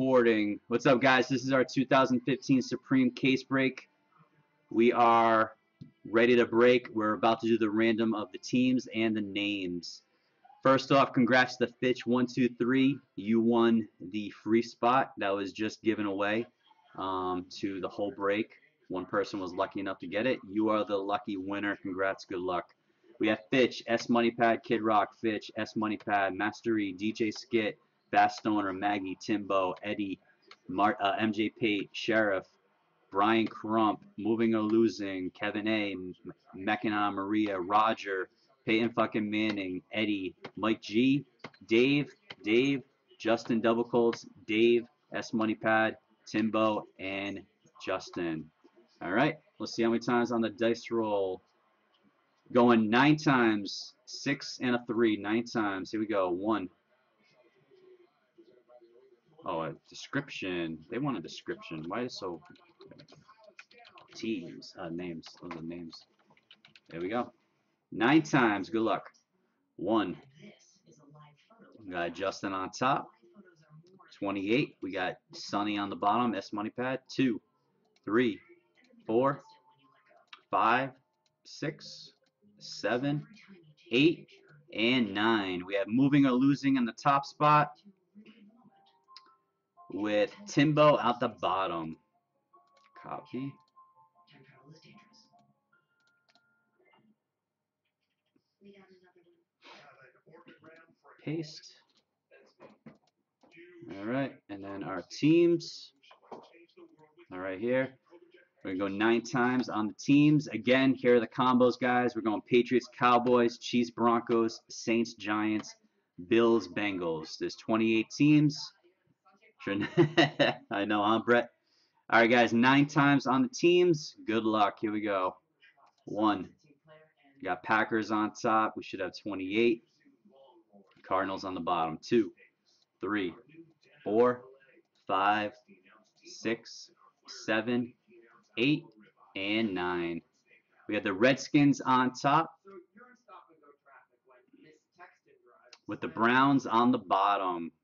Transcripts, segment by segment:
recording. What's up, guys? This is our 2015 Supreme case break. We are ready to break. We're about to do the random of the teams and the names. First off, congrats to Fitch123. You won the free spot that was just given away um, to the whole break. One person was lucky enough to get it. You are the lucky winner. Congrats. Good luck. We have Fitch, S Moneypad, Kid Rock, Fitch, S Moneypad, Mastery, DJ Skit, Bastoner, Maggie, Timbo, Eddie, Mar uh, MJ Pate, Sheriff, Brian Crump, Moving or Losing, Kevin A, Mekina Maria, Roger, Peyton fucking Manning, Eddie, Mike G, Dave, Dave, Justin Double Colts, Dave, S Money Pad, Timbo, and Justin. All right, let's see how many times on the dice roll. Going nine times, six and a three, nine times. Here we go. One. Oh, a description. They want a description. Why is so teams? Uh, names. Those are names. There we go. Nine times. Good luck. One. We got Justin on top. 28. We got Sunny on the bottom. S money pad. Two, three, four, five, six, seven, eight, and nine. We have moving or losing in the top spot with Timbo out the bottom. Copy. Paste. All right, and then our teams. All right here. We're going to go nine times on the teams. Again, here are the combos, guys. We're going Patriots, Cowboys, Chiefs, Broncos, Saints, Giants, Bills, Bengals. There's 28 teams. I know, huh, Brett? All right, guys, nine times on the teams. Good luck. Here we go. One. We got Packers on top. We should have 28. Cardinals on the bottom. Two, three, four, five, six, seven, eight, and 9. We have the Redskins on top with the Browns on the bottom.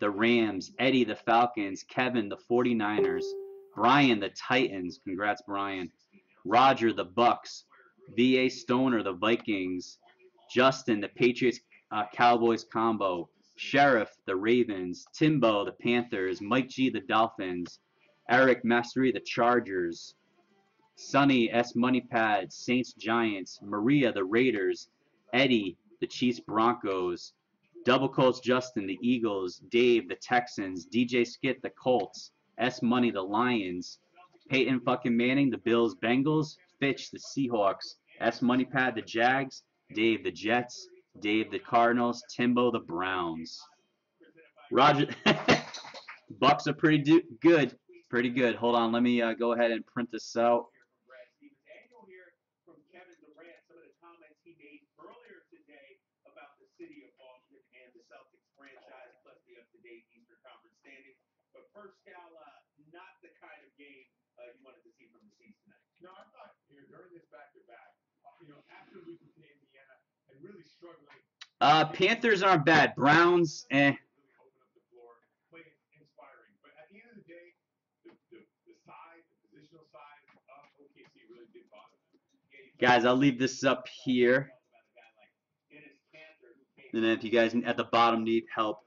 the Rams. Eddie, the Falcons. Kevin, the 49ers. Brian, the Titans. Congrats, Brian. Roger, the Bucks. VA Stoner, the Vikings. Justin, the Patriots uh, Cowboys combo. Sheriff, the Ravens. Timbo, the Panthers. Mike G, the Dolphins. Eric Mastery, the Chargers. Sunny, S Money Pad, Saints Giants, Maria, the Raiders, Eddie, the Chiefs Broncos, Double Colts Justin, the Eagles, Dave, the Texans, DJ Skit, the Colts, S Money, the Lions, Peyton fucking Manning, the Bills Bengals, Fitch, the Seahawks, S Money Pad, the Jags, Dave, the Jets, Dave, the Cardinals, Timbo, the Browns. Roger, Bucks are pretty do- good. Pretty good. Hold on, let me uh, go ahead and print this out. First, Cal, uh, not the kind of game uh, you wanted to see from the Seas tonight. No, I thought you know during this back-to-back, you know, after losing to Indiana and really struggling. Uh, Panthers aren't bad. Browns, eh. Guys, I'll leave this up here. And then if you guys at the bottom need help,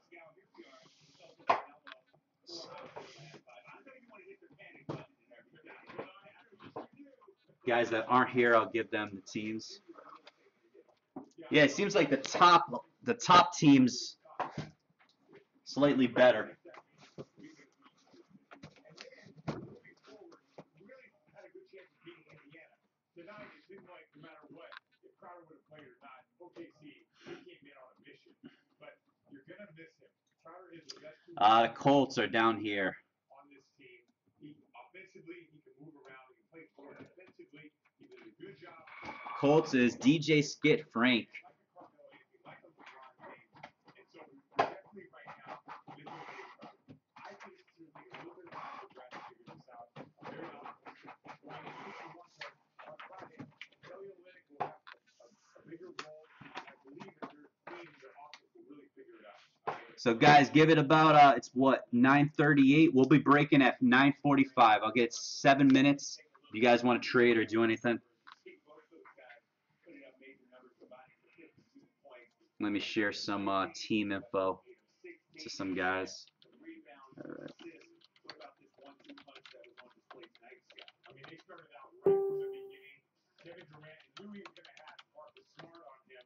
guys that aren't here, I'll give them the teams. Yeah, it seems like the top the top teams slightly better. Uh, the Colts are down here. Colts is DJ Skit Frank. So guys, give it about uh, it's what 9:38. We'll be breaking at 9:45. I'll get seven minutes. If you guys want to trade or do anything, let me share some uh, team info to some guys. All right. I mean, they started out right from the beginning. Kevin Durant knew he was going to have Marcus Smart on him.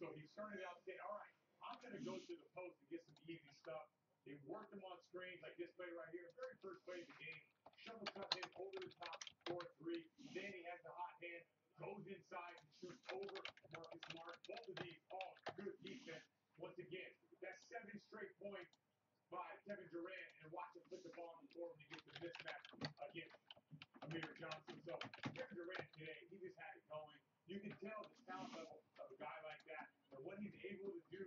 So he started out saying, all right, I'm going to go to the post and get some easy stuff. They worked him on screens like this play right here. Very first play of the game. Shovel cut over the top, 4-3. Then he has the hot hand, goes inside and shoots over Marcus Smart. Both of these, all good defense. Once again, that's seven straight points by Kevin Durant. And watch him put the ball on the floor when he gets the mismatch against Amir Johnson. So Kevin Durant today, he just had it going. You can tell the talent level of a guy like that and what he's able to do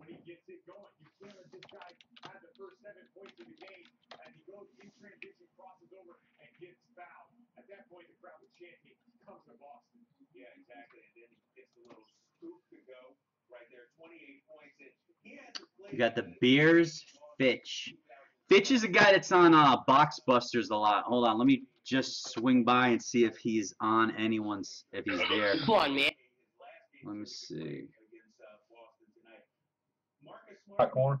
when he gets it going. You saw that this guy had the first seven points of the game, and he goes in transition, crosses over, and gets fouled. At that point, the crowd was chanting, "Comes to Boston." Yeah, exactly. And then he gets the little scoop to go right there, 28 points. And he hasn't played. We got the Bears Fitch. Fitch is a guy that's on uh, Box Busters a lot. Hold on, let me just swing by and see if he's on anyone's if he's there. Come on, man. Let me see. Uh, difference there.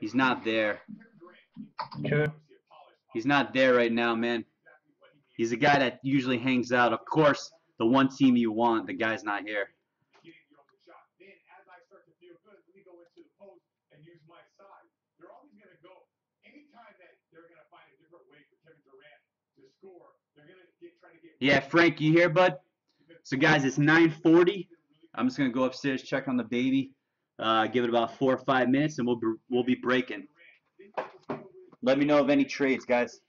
He's not there. Two. He's not there right now, man. He's a guy that usually hangs out. Of course, the one team you want, the guy's not here. getting the open shot. Then as I start to feel good, let me go into the post and use my side. They're always going to go. Anytime that they're going to find a different way for Kevin Durant to score, they're going to get get. Yeah, Frank, you here, bud? So guys, it's 9:40. I'm just gonna go upstairs, check on the baby, uh, give it about four or five minutes, and we'll be, we'll be breaking. Let me know of any trades, guys.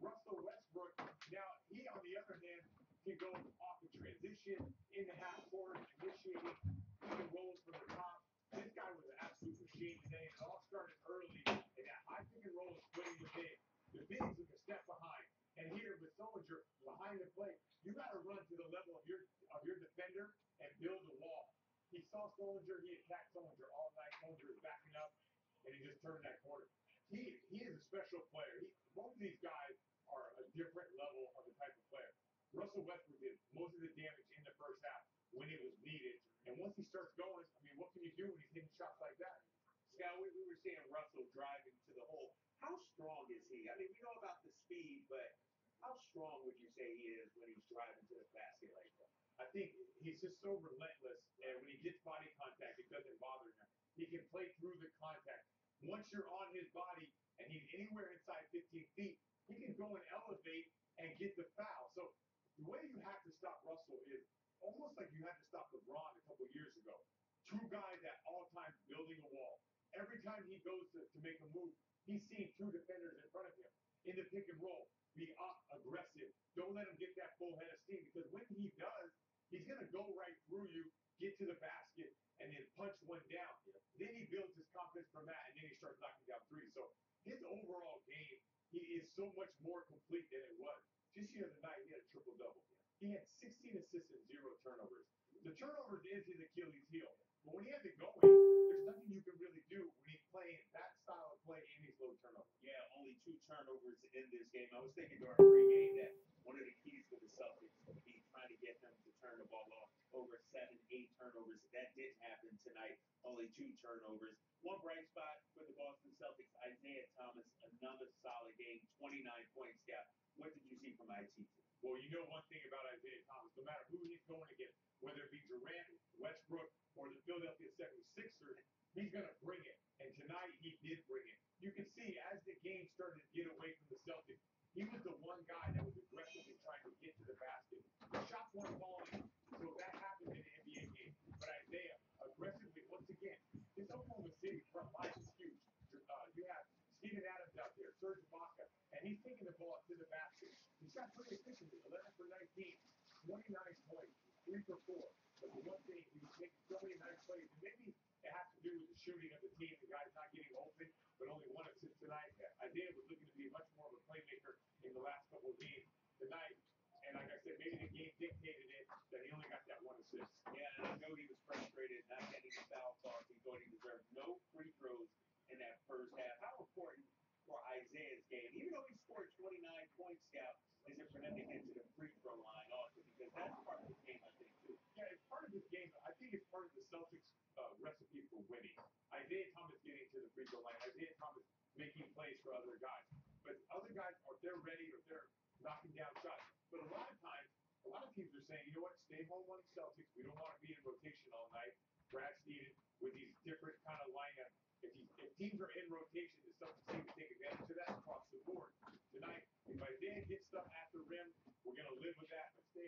Russell Westbrook. Now he, on the other hand, can go off the transition in the half court, initiating, he can roll from the top. This guy was an absolute machine today. It all started early, and that high pick and roll is the big. The big took a step behind, and here with Sullinger behind the plate, you got to run to the level of your of your defender and build a wall. He saw Sullinger, he attacked Sullinger all night. Sullinger was backing up, and he just turned that corner. He he is a special player. He, both of these guys are a different level of the type of player. Russell Westbrook did most of the damage in the first half when it was needed. And once he starts going, I mean, what can you do when he's hitting shots like that? Scott, we, we were seeing Russell driving to the hole. How strong is he? I mean, we know about the speed, but how strong would you say he is when he's driving to the basket like that? I think he's just so relentless, and when he gets body contact, it doesn't bother him. He can play through the contact. Once you're on his body and he's anywhere inside 15 feet, he can go and elevate and get the foul. So the way you have to stop Russell is almost like you had to stop LeBron a couple years ago. Two guys at all times building a wall. Every time he goes to, to make a move, he's seeing two defenders in front of him in the pick and roll. Be up, aggressive. Don't let him get that full head of steam because when he does, he's going to go right through you, get to the basket, and then punch one down. Then he builds his confidence from that, and then he starts knocking down threes. So his overall game, he is so much more complete than it was. Just the other night, he had a triple double. He had 16 assists and zero turnovers. The turnovers is his Achilles heel. But when he has it going, there's nothing you can really do when he's playing that style of play and he's low turnovers. Yeah, only two turnovers in this game. I was thinking during pregame that one of the keys for the Celtics would be trying to get them to turn the ball off over seven, eight turnovers. That didn't happen tonight. Only two turnovers. One bright spot for the Boston Celtics, Isaiah Thomas, another solid game, 29 points. Scott, what did you see from IT? Well, you know one thing about Isaiah Thomas, no matter who he's going against, whether it be Durant, Westbrook, or the Philadelphia 76ers, he's going to bring it and tonight he did bring it. You can see as the game started to get away from the Celtics, he was the one guy that was aggressively trying to get to the basket. The shots weren't falling, so that happens in an NBA game. But Isaiah aggressively, once again, this Oklahoma City front line is huge. Uh, you have Steven Adams out there, Serge Ibaka, and he's taking the ball to the basket. He shot pretty efficiently, 11 for 19, 29 points, 3 for 4. But the one thing, he was making so many nice plays, and maybe it has to do with the shooting of the team. The guy's not getting open, but only one assist tonight. Isaiah was looking to be much more of a playmaker in the last couple of games tonight. And like I said, maybe the game dictated it that he only got that one assist. Yeah, and I know he was frustrated not getting the foul calls. He thought he deserved no free throws in that first half. How important for Isaiah's game, even though he scored 29 points, Scout, is it for them to get to the free throw line also? Because that's part of the game, I think, too. Yeah, it's part of this game. I think it's part of the Celtics' uh, recipe for winning. Isaiah Thomas getting to the free throw line. Isaiah Thomas making plays for other guys. But other guys, or if they're ready, or if they're knocking down shots. But a lot of times, a lot of teams are saying, you know what, stay home on the Celtics. We don't want to be in rotation all night. Brad Stevens with these different kind of lineup. If, if teams are in rotation, the Celtics seem to take advantage of that across the board. Tonight, if Isaiah gets stuff at the rim, we're going to live with that. But stay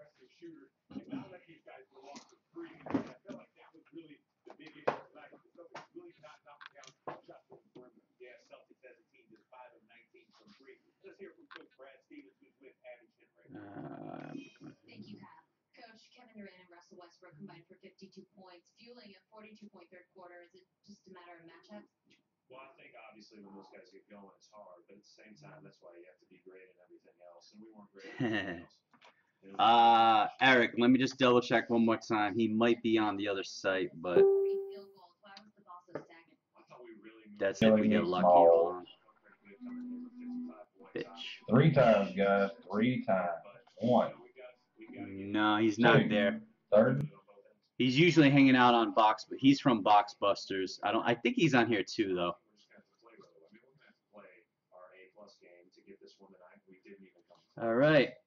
home on the rest of the shooters and not let these guys go off the free. And I feel like that was really the big issue tonight. The Celtics really not knocking down shots from the perimeter. Yeah, Celtics as a team just 5 of 19 from three. Let's hear from Coach Brad Stevens, who's with Abby Chin right now. Uh, Thank you, Kyle. Coach Kevin Durant and Russell Westbrook combined for 52 points, fueling a 42-point third quarter. Is it just a matter of matchups? Well, I think obviously when those guys get going, it's hard, but at the same time, that's why you have to be great in everything else, and we weren't great at everything else. It was- uh, Eric, let me just double check one more time. He might be on the other site, but Three field goals. Why was the ball so stagnant? I thought we really moved. that's if we get lucky. Hold. Bitch. Three times, guys. Three times. One. No, he's not there. Third. He's usually hanging out on Box, but he's from Box Busters. I don't. I think he's on here too, though. We're just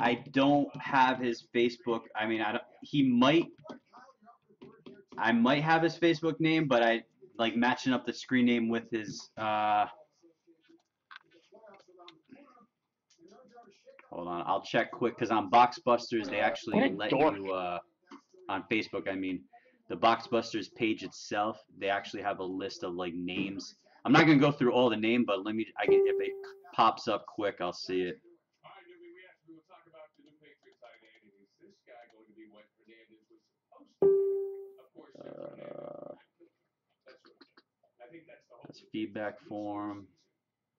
I don't have his Facebook. I mean, I don't. He might. I might have his Facebook name, but I like matching up the screen name with his. Uh, hold on, I'll check quick because on Boxbusters they actually let you. Uh, on Facebook, I mean, the Boxbusters page itself, they actually have a list of like names. I'm not gonna go through all the name, but let me. I get if it pops up quick, I'll see it. All right, Newbie, we have to we'll talk about the new Patriots signing. Is this guy going to be what Hernandez was supposed to be? Of course, that's Uh, That's what, I think that's the whole. It's feedback form.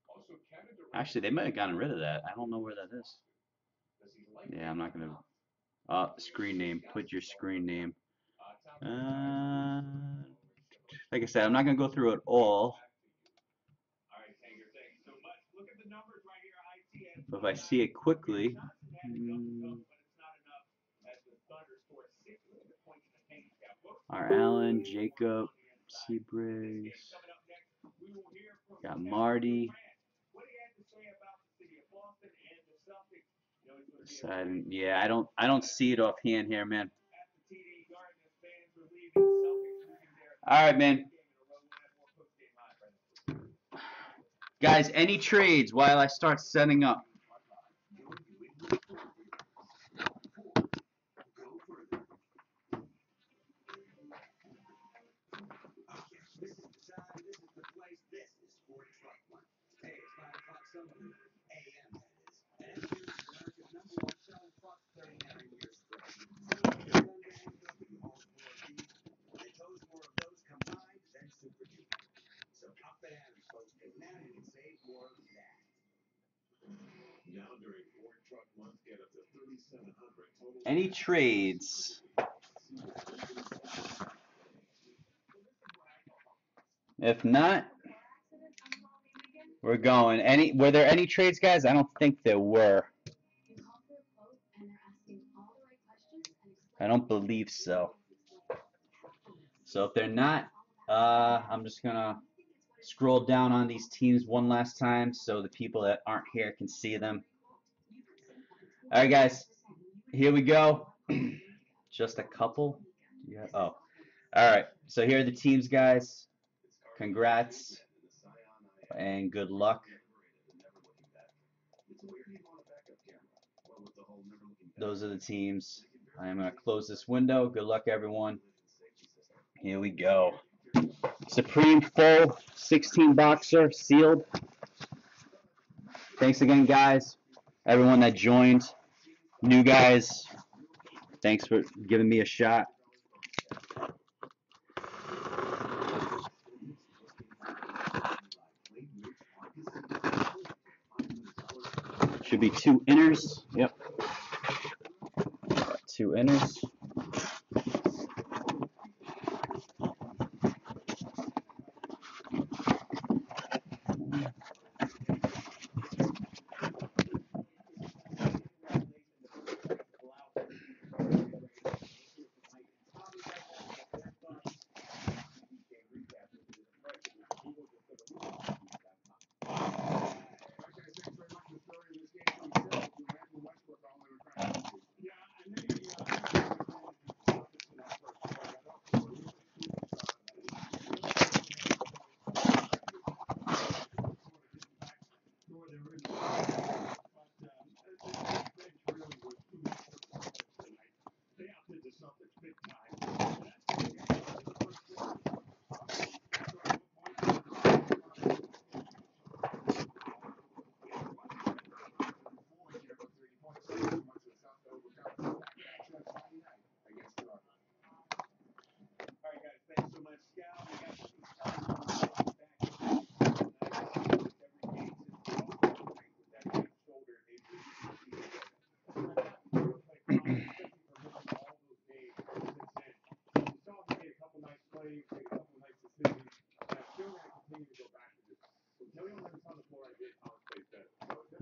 Also, Kevin Durant. Actually, they might have gotten rid of that. I don't know where that is. Does he like Yeah, I'm not gonna. Uh, screen name. Put your screen name. Uh, like I said, I'm not gonna go through it all. All right, Tanger, thanks so much. Look at the numbers right here. ITN. If I see it quickly, hmm. our Allen, Jacob, Seabrace, got Marty. Yeah, I don't, I don't see it offhand here, man. All right, man. Guys, any trades while I start setting up? This is the time, this is the place, this is Ford Truck One. Hey, it's 5 o'clock Sunday, AM that is. And it's America's number one selling truck, 39 years straight. Sunday, Sunday, all four of these. When they chose more of those combined, then super cheap. So up and at 'em, folks, 'cause now you can save more of that. Now during Ford Truck Month, get up to 3,700 total. Any trades? If not, we're going. Any? Were there any trades, guys? I don't think there were. I don't believe so. So if they're not, uh, I'm just gonna scroll down on these teams one last time so the people that aren't here can see them. All right, guys, here we go. just a couple. Yeah. Oh, all right. So here are the teams, guys. Congrats and good luck. Those are the teams. I am going to close this window. Good luck, everyone. Here we go. Supreme full 16 boxer sealed. Thanks again, guys. Everyone that joined, new guys. Thanks for giving me a shot. Should be two inners. Yep. Two inners.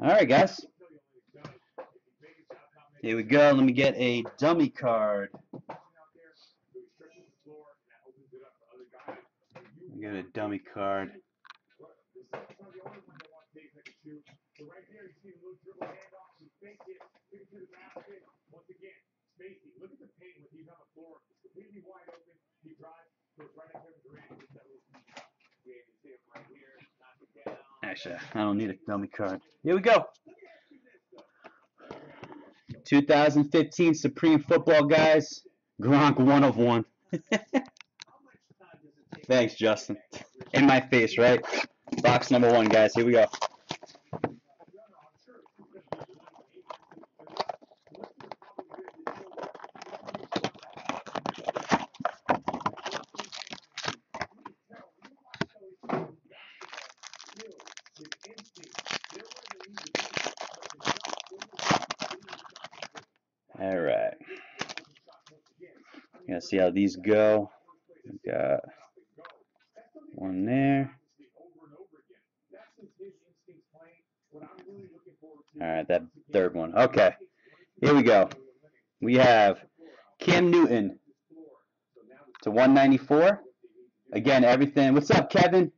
All right, guys. Here we go. Let me get a dummy card. I got a dummy card. Actually, I don't need a dummy card. Here we go. 2015 Supreme Football guys. Gronk one of one. Thanks, Justin. In my face, right? Box number one, guys. Here we go. All right. Gonna see how these go. We got one there. All right, that third one. Okay. Here we go. We have Cam Newton to 194. Again, everything. What's up, Kevin?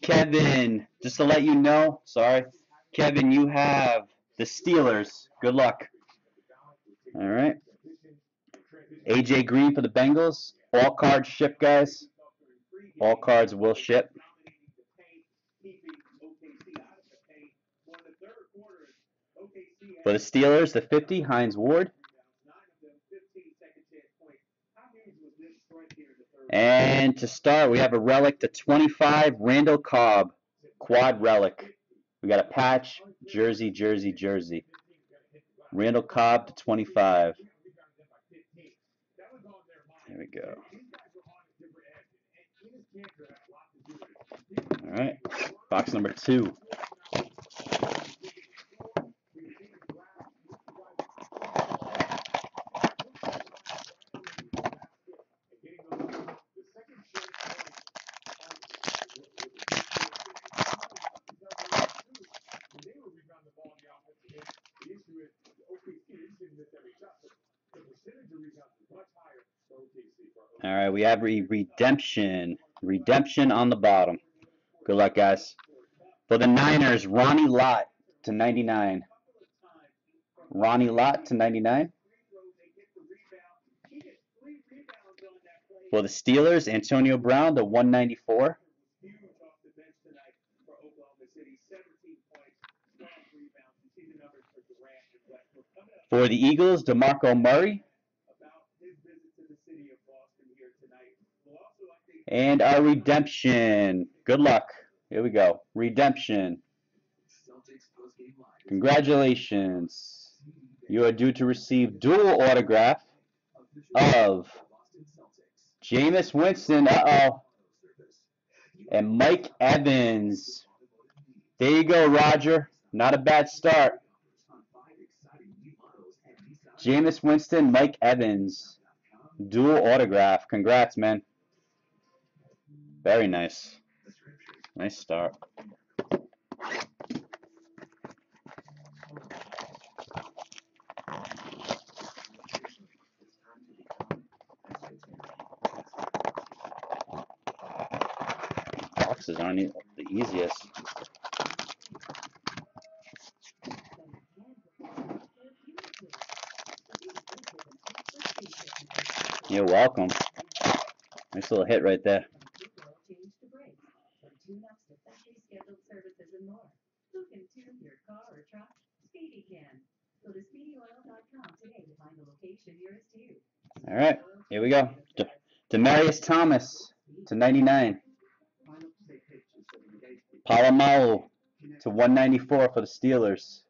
Kevin, just to let you know, sorry. Kevin, you have the Steelers. Good luck. All right. AJ Green for the Bengals. All cards ship, guys. All cards will ship. For the Steelers, the 50, Hines Ward. And to start, we have a relic to 25, Randall Cobb, quad relic. We got a patch, jersey, jersey, jersey. Randall Cobb to 25. There we go. All right, box number two. All right, we have re- redemption. Redemption on the bottom. Good luck, guys. For the Niners, Ronnie Lott to 99. Ronnie Lott to 99. For the Steelers, Antonio Brown to 194. rebounds. You see the numbers for Durant and Westbrook coming up For the Eagles, DeMarco Murray. about his visit to the city of Boston here tonight. We'll also update And our redemption. Good luck. Here we go. Redemption. Congratulations. You are due to receive dual autograph of Jameis Winston. Uh oh. And Mike Evans. There you go, Roger. Not a bad start. Jameis Winston, Mike Evans. Dual autograph. Congrats, man. Very nice. Nice start. Boxes aren't e- the easiest. You're welcome. Nice little hit right there. Change to brakes, from tune-ups to factory scheduled services and more. Who can tune your car or truck? Speedy can. Go to speedyoil.com today to find the location nearest you. All right, here we go. De- Demaryius Thomas to 99. Polamalu to 194 for the Steelers.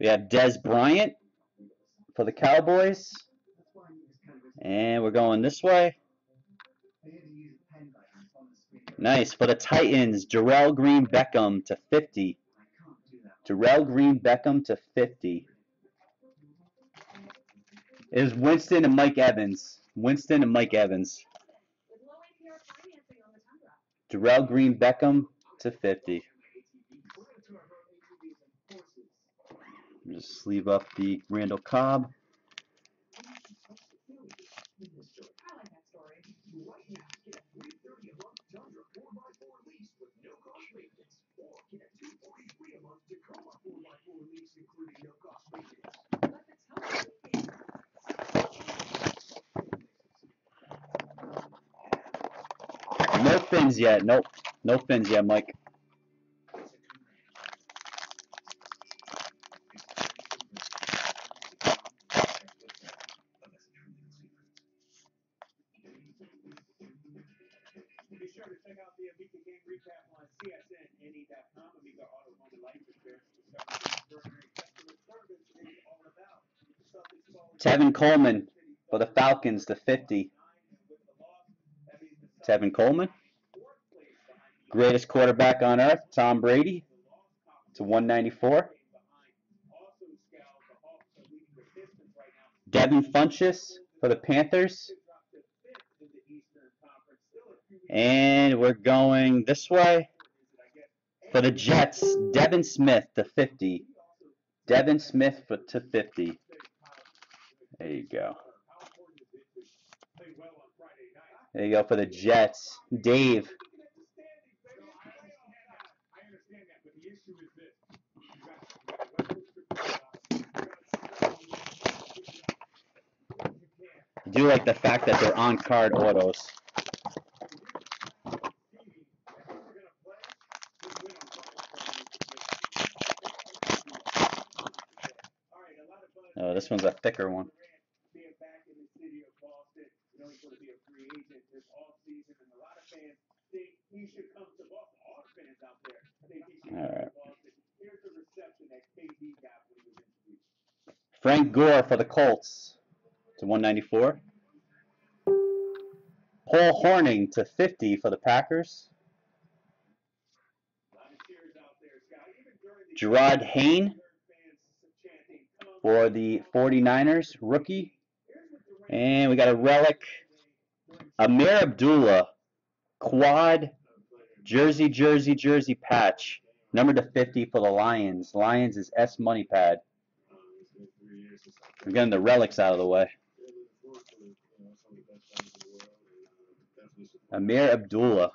We have Dez Bryant for the Cowboys. And we're going this way. Nice. For the Titans, Jarrell Green Beckham to 50. Jarrell Green Beckham to 50. Is Winston and Mike Evans. Winston and Mike Evans. Darrell Green Beckham to 50. Just sleeve up the Randall Cobb. I like that story. But the Tundra No fins yet. Nope. No fins yet, Mike. Tevin Coleman for the Falcons the 50. with the loss. That means the Tevin Coleman. fourth place behind the Greatest quarterback on earth, Tom Brady to 194. behind. Also, Scal, the Hawks are leading the Pistons right now. Devin Funchess for the Panthers. And we're going this way for the Jets. Devin Smith to 50. Devin Smith for to 50. There you go. There you go for the Jets. Dave. I understand that, but the issue is this. You got, you got Westbrook to you do like the fact that they're on card autos. Oh, this one's a thicker one. Frank Gore for the Colts to 194. Paul Hornung to 50 for the Packers. Gerard "Come for the 49ers, rookie. And we got a relic. Ameer Abdullah, quad, jersey, jersey, jersey patch. Number to 50 for the Lions. Lions is S Money Pad. We're getting the relics out of the way. Ameer Abdullah.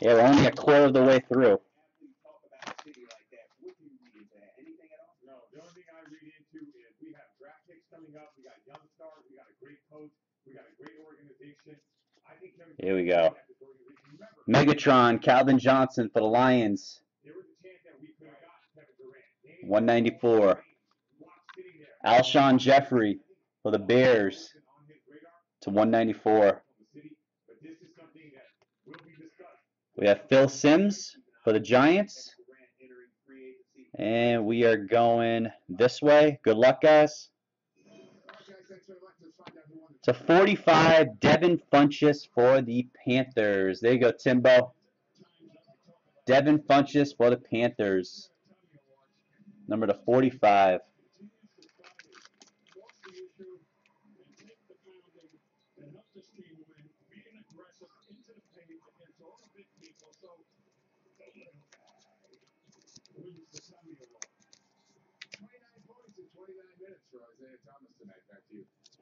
Yeah, we're only a quarter of the way through. athletes talk about a city like that. What do you read into that? Anything at all? No, the only thing I read into is we have draft picks coming up. We got young stars. We got a great coach. We got a great organization. I think Kevin Here we Durant go. has this organization. Remember, Megatron, Calvin Johnson for the Lions. there was a chance that we could have got Kevin Durant. 194. Watch sitting. Alshon Jeffery for the Bears On his radar to 194. from the city, but this is something that will be discussed. We have Phil Simms for the Giants. Durant entering free agency. And we are going this way. Good luck, guys. To 45, Devin Funchess for the Panthers. There you go, Timbo. Devin Funchess for the Panthers. Number to 45.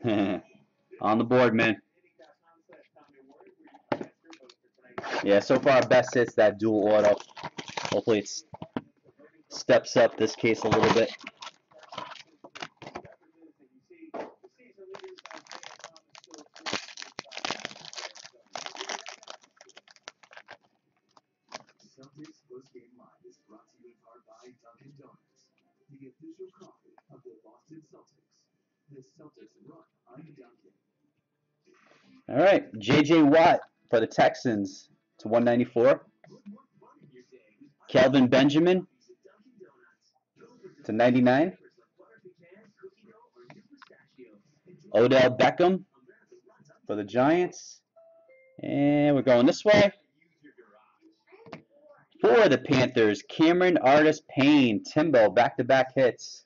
On the board, man. Yeah, so far best hits that dual auto. Hopefully it steps up this case a little bit. Celtics Post Game Live is brought to you in part by Dunkin' Donuts, the official coffee of the Boston Celtics. The Celtics run on Dunkin'. All right, JJ Watt for the Texans to 194. Put more fun in your day with Kelvin Benjamin to 99. flavors like butter pecan, cookie dough, or new pistachio. Enjoy Odell Beckham for the Giants. And we're going this way. For the Panthers, Cameron Artis Payne, Timbo, back to back hits.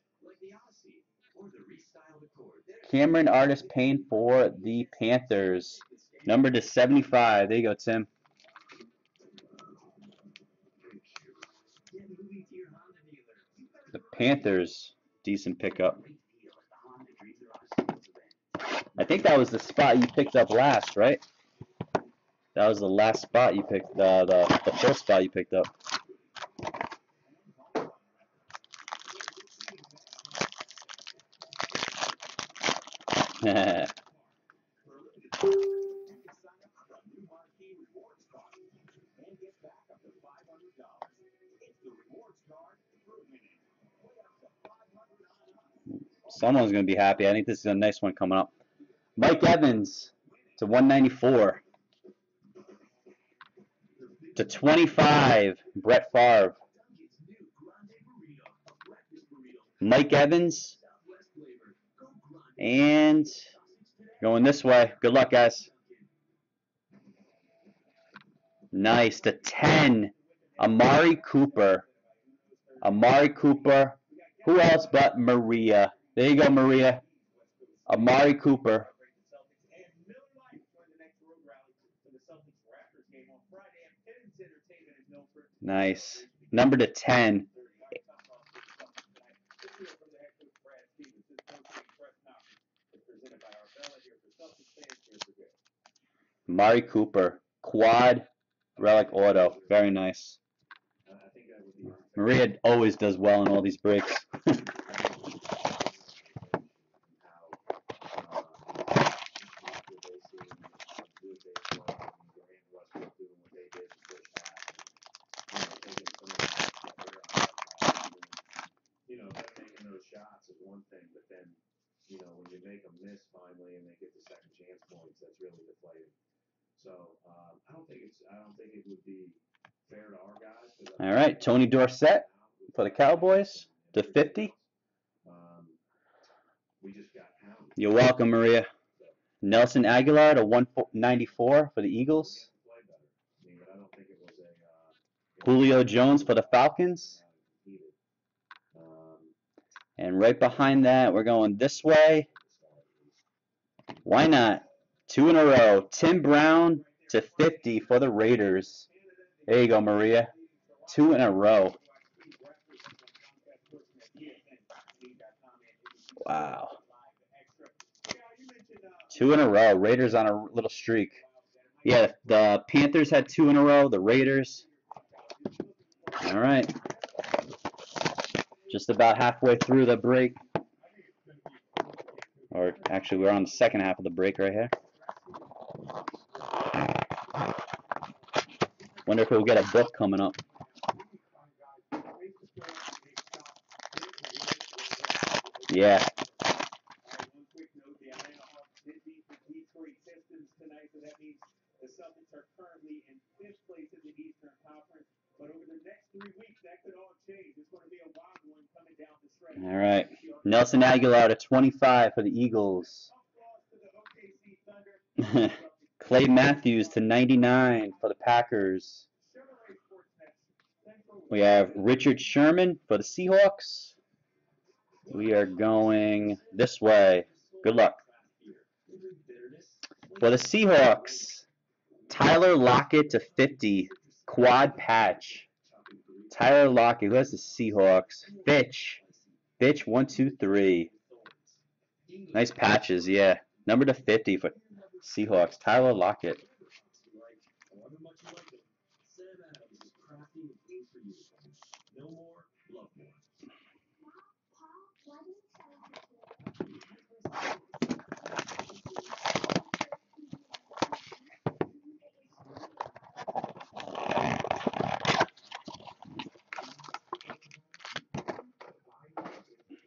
Cameron Artis Payne for the Panthers. Number to 75. There you go, Tim. The Panthers, decent pickup. I think that was the spot you picked up last, right? That was the last spot you picked, the, the, the first spot you picked up. For a limited time, you can sign up for a new marquee rewards card and get back up to five hundred dollars. It's the rewards card for winning. Way up to five hundred on us. Someone's going to be happy. I think this is a nice one coming up. Mike Evans to 194. To 25, Brett Favre. Mike Evans. And going this way. Good luck, guys. Nice. To 10, Amari Cooper. Amari Cooper. Who else but Maria? There you go, Maria. Amari Cooper. And Miller Lite joined the next road rally for the Celtics Raptors game on Friday at Penn's Entertainment in Milford. Nice. Number to 10. Amari Cooper. Quad relic auto. Very nice. Maria always does well in all these breaks. You know, them making those shots is one thing, but then, you know, when you make them miss finally and they get the second chance points, that's really deflating. So, um, I don't think it's, I don't think it would be fair to our guys. 'cause I All Tony Dorsett for the Cowboys to 50. Um, we just got hounded. You're welcome, Maria. Nelson Agholor to 194 for the Eagles. Julio Jones for the Falcons. And right behind that, we're going this way. Why not? Two in a row. Tim Brown to 50 for the Raiders. There you go, Maria. Two in a row. Wow. Two in a row. Raiders on a little streak. Yeah, the Panthers had two in a row. The Raiders. All right. Just about halfway through the break. Or actually, we're on the second half of the break right here. Wonder if we'll get a book coming up. Yeah. Uh, one quick note, the Atlanta Hawks did beat the Detroit Pistons tonight, so that means the Celtics are currently in fifth place in the Eastern Conference. But over the next three weeks, that could all right. Nelson Agholor to 25 for the Eagles. Clay Matthews to 99 for the Packers. We have Richard Sherman for the Seahawks. We are going this way. Good luck. For the Seahawks, Tyler Lockett to 50, quad patch. Tyler Lockett, who has the Seahawks? Fitch. Fitch, one, two, three. Nice patches, yeah. Number to 50 for Seahawks, Tyler Lockett. However much you like them, Sam Adams is crafting a game for you. No more, love more. Alright. Good luck, guys. Don't be a settler. Get a hundred dollar reward card when you switch to DirecTV. Hey, look, it's car dealership too, man. In the Scion. All right, number to 194, DeMarco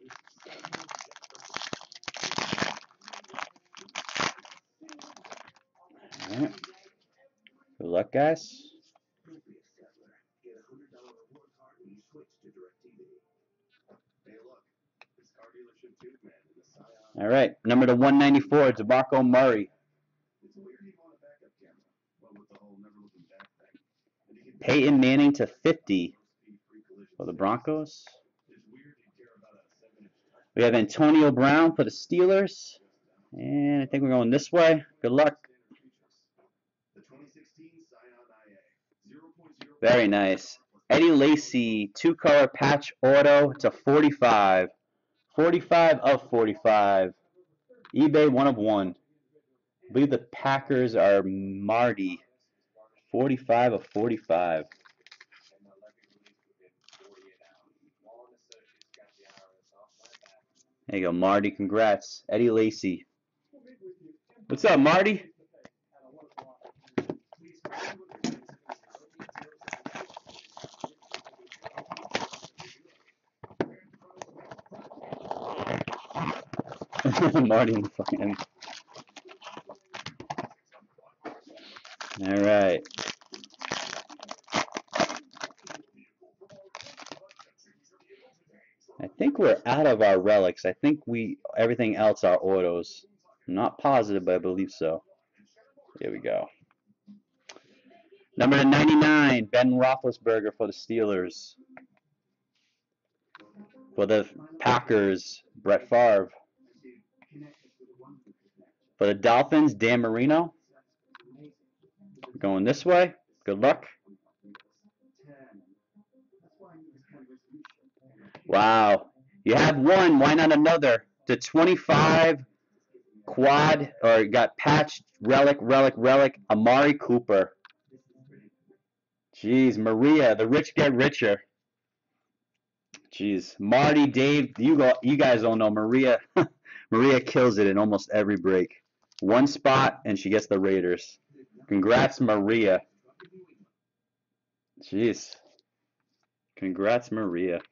Murray. It's weird he'd want a backup camera. Well, with the whole never looking back thing. And he can Peyton Manning to 50 speed free collision. for the Broncos. It's weird he'd care about a seven inch tire. We have Antonio Brown for the Steelers. And I think we're going this way. Good luck. Very nice. Eddie Lacy, two color patch auto to 45. 45 of 45. eBay one of one. I believe the Packers are Marty. 45 of 45. And the levy released within 48 hours. Wall and Associates got the IRS off my back. There you go, Marty. Congrats. Eddie Lacy. What's up, Marty? Marty in fucking. All right. I think we're out of our relics. I think we everything else are autos. I'm not positive, but I believe so. Here we go. Number to 99, Ben Roethlisberger for the Steelers. For the Packers, Brett Favre. For the Dolphins, Dan Marino. Going this way. Good luck. Wow. You have one. Why not another? The 25 quad, or got patched relic, relic, relic. Amari Cooper. Jeez, Maria, the rich get richer. Jeez, Marty, Dave, you go. You guys don't know Maria. Maria kills it in almost every break. One spot, and she gets the Raiders. Congrats, Maria. Jeez. Congrats, Maria.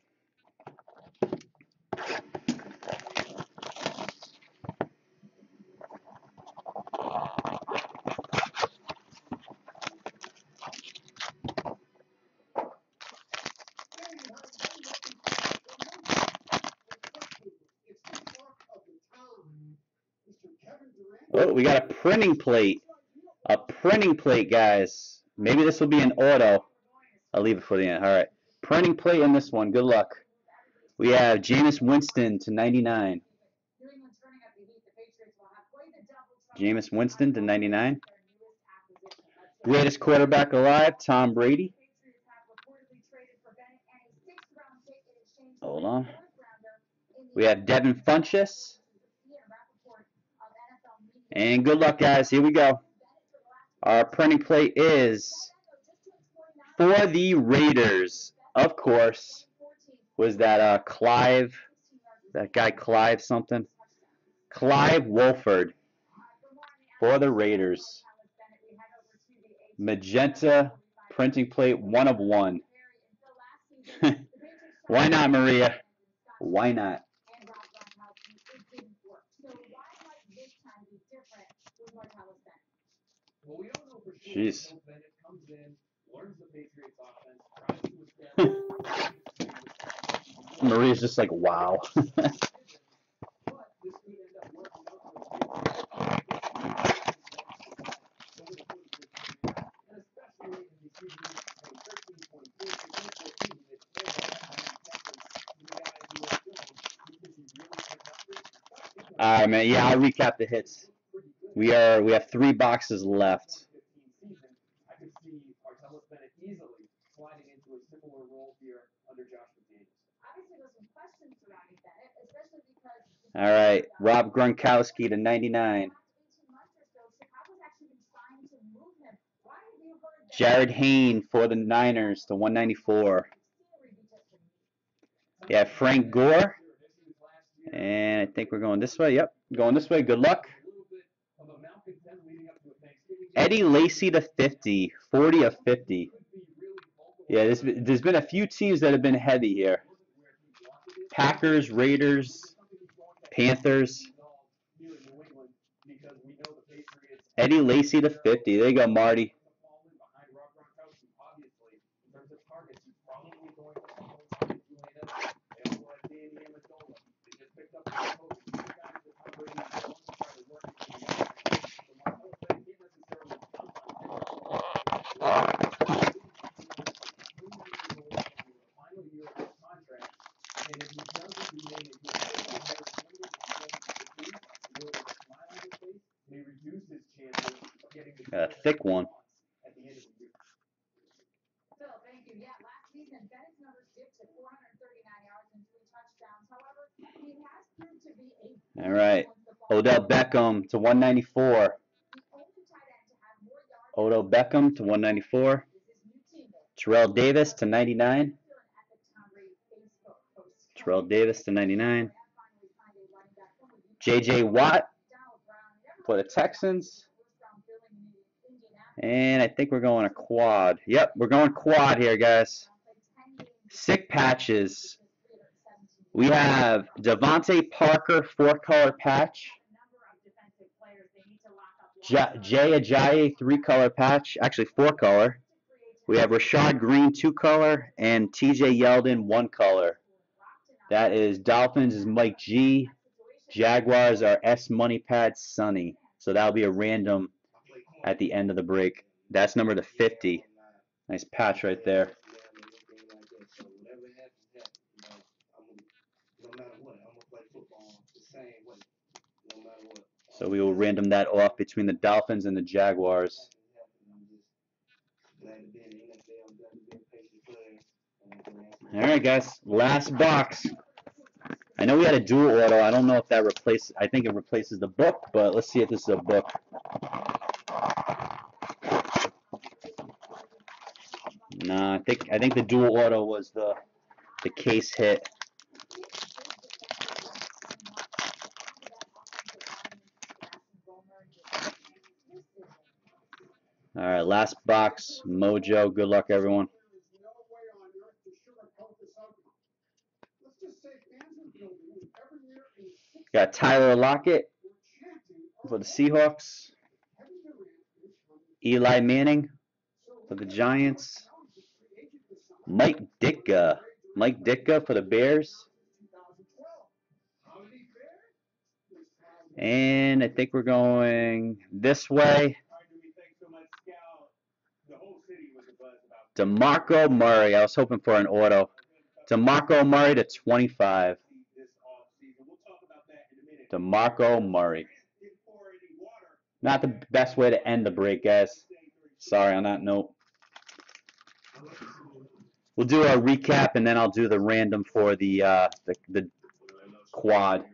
Oh, we got a printing plate. A printing plate, guys. Maybe this will be an auto. I'll leave it for the end. All right. Printing plate in this one. Good luck. We have Jameis Winston to 99. Jameis Winston to 99. Greatest quarterback alive, Tom Brady. Hold on. We have Devin Funchess. And good luck, guys. Here we go. Our printing plate is for the Raiders. Of course, was that uh Clive? That guy Clive something? Clive Walford for the Raiders. Magenta printing plate, one of one. Why not, Maria? Why not? Well, we don't know for sure. Jeez. Bennett comes in, learns the Patriots offense, tries to. Maria's just like, wow. but this could end up working out for the Patriots. And especially in these seasons, from 13, 24, 14, it's clear that the guy who is doing because he really productive. All right, man. Yeah, I'll recap the hits. We are we have three boxes left. All right, Rob Gronkowski to 99. Last 18 months or so, Chicago's actually been trying to move him. Why have you heard that? Jarryd Hayne for the Niners to 194. Scenery be just a Yeah, Frank Gore. And I think we're going this way. Yep, going this way. Good luck. A little bit of a malcontent leading up to a Thanksgiving game. Eddie Lacy to 50. 40 of 50. Could be really vulnerable. Yeah, there's been, there's been a few teams that have been heavy here. Packers, Raiders, Panthers. Eddie Lacy to 50. There you go, Marty. fall in behind Rob Gronkowski, obviously, in terms of targets, he's probably going to fall into Julian Edelman. They also have Danny Amendola. They just picked up the coach. Two guys that Tom Brady is going to try to work into the offense. So Martellus Bennett can't necessarily count on him. Final year of his contract, and if he doesn't remain in good shape, he has a number of things to do. Will a smile on his face may reduce his chances of getting the Got a thick one. at the end of the year. Phil, thank you. Yeah, last season, Bennett's numbers dipped to 439 yards and three touchdowns. However, he has proved to be a All right. once the ball Odell Beckham to 194. The only tight end to have more yards Odell Beckham to 194. is his new teammate. Terrell Davis to 99. Feeling at the Tom Brady Facebook post. Terrell Davis to 99. And finally find a running back from the J.J. Watt for the Texans. First round billing in Indianapolis. And I think we're going a quad. Yep, we're going quad here, guys. Played 10 games, Sick patches. We have DeVante Parker, four color patch. Ja- Jay Ajayi, three color patch. Actually, four color. We have Rashad Greene, two color. And TJ Yeldon, one color. That is Dolphins is Mike G. Jaguars are S Money Pad Sunny. So that'll be a random at the end of the break. That's number to 50. Nice patch right there. So we will random that off between the Dolphins and the Jaguars. All right, guys. Last box. I know we had a dual auto. I don't know if that replaces. I think it replaces the book, but let's see if this is a book. No, I think I think the dual auto was the the case hit. All right, last box. Mojo. Good luck, everyone. Got Tyler Lockett for the Seahawks. Kevin Durant is from Eli Manning for the Giants. Mike Ditka. Mike Ditka for the Bears. 2012. How did he fare? This time, And I think we're going this way. DeMarco Murray. I was hoping for an auto. DeMarco Murray to 25. DeMarco offseason. Not the best way to end the break, guys. Sorry on that note. We'll do a recap and then I'll do the random for the uh, the, the quad.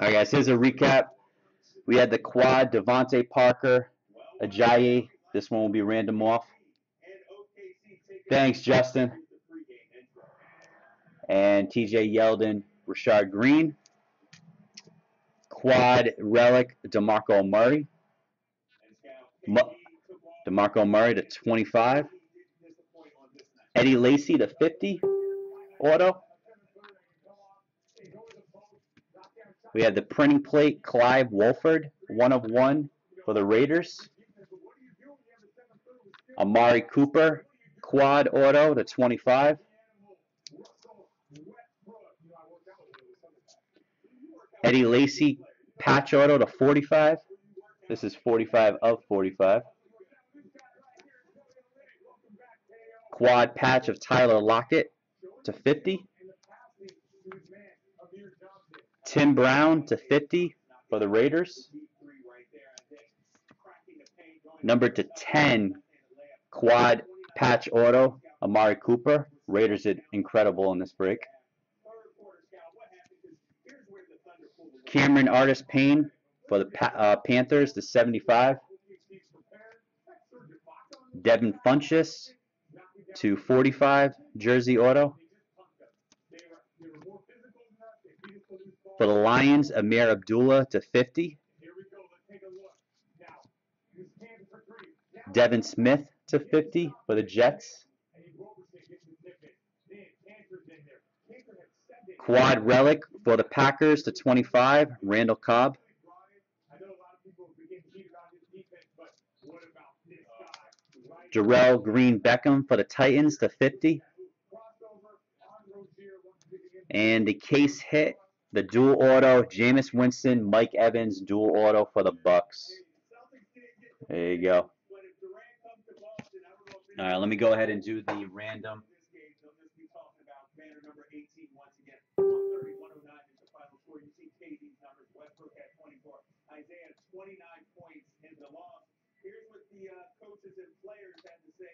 All right, guys. Here's a recap. We had the quad DeVante Parker, Ajayi. This one will be random off. Thanks, Justin. And TJ Yeldon, Rashard Green. Quad relic DeMarco Murray. Mu- DeMarco Murray to 25. Eddie Lacy to 50. Auto. We have the printing plate Clive Walford, one of one for the Raiders. Amari Cooper, quad auto to 25. Eddie Lacy, patch auto to 45. This is 45 of 45. Quad patch of Tyler Lockett to 50. Tim Brown to 50 for the Raiders. Number to 10, quad patch auto, Amari Cooper. Raiders did incredible in this break. Cameron Artis-Payne for the uh, Panthers to 75. Devin Funchess to 45, jersey auto. For the Lions, Ameer Abdullah to 50. Devin Smith to 50 for the Jets. Quad relic for the Packers to 25, Randall Cobb. Dorial Green-Beckham for the Titans to 50. And the case hit, the dual auto, Jameis Winston, Mike Evans, dual auto for the Bucks. There you go. All right, let me go ahead and do the random.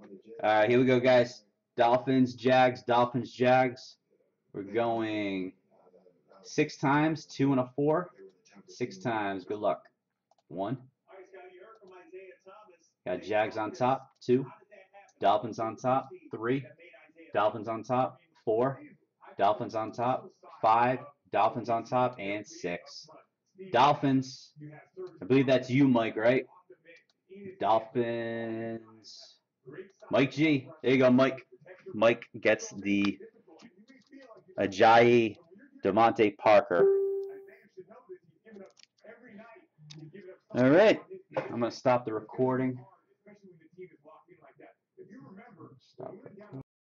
All right, here we go, guys. Dolphins, Jags, Dolphins, Jags. We're going uh, six times, two and a four. Six times. Good luck. One. Got Jags on top. Two. Dolphins on top. Three. Dolphins on top. Four. Dolphins on top. Five. Dolphins on top. And six. Dolphins. I believe that's you, Mike, right? Dolphins. Mike G. There you go, Mike. Mike gets the Ajayi DeMonte Parker. All right. I'm going to stop the recording. Stop